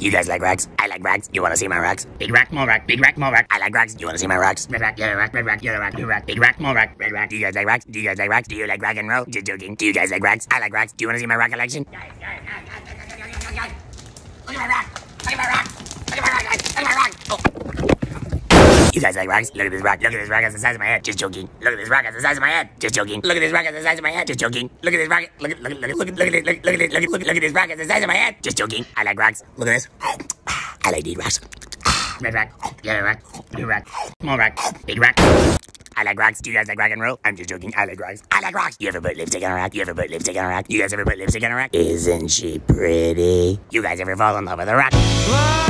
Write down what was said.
You guys like rocks? I like rocks. You wanna see my rocks? Big rock, more rock. Big rock, more rock. I like rocks. You wanna see my rocks? Red rock, yellow rock, red rock, yellow rock, blue rock. Big rock, more rock, red rock. Do you guys like rocks? Do you guys like rocks? Do you like rock and roll? Just joking. Do you guys like rocks? I like rocks. Do you wanna see my rock collection? Guys, guys, guys, You guys like rocks? Look at this rock. Look at this rock. It's the size of my head. Just joking. Look at this rock. It's the size of my head. Just joking. Look at this rock. It's the size of my head. Just joking. Look at this rock. Look at look at look at look at look at look at look at look at this rock. It's the size of my head. Just joking. I like rocks. Look at this. I like these rocks. Red rock. Yellow rock. Blue rock. Small rock. Big rock. I like rocks. Do you guys like rock and roll? I'm just joking. I like rocks. I like rocks. You ever put lipstick on a rock? You ever put lipstick on a rock? You guys ever put lipstick on a rock? Isn't she pretty? You guys ever fall in love with a rock? Whoa!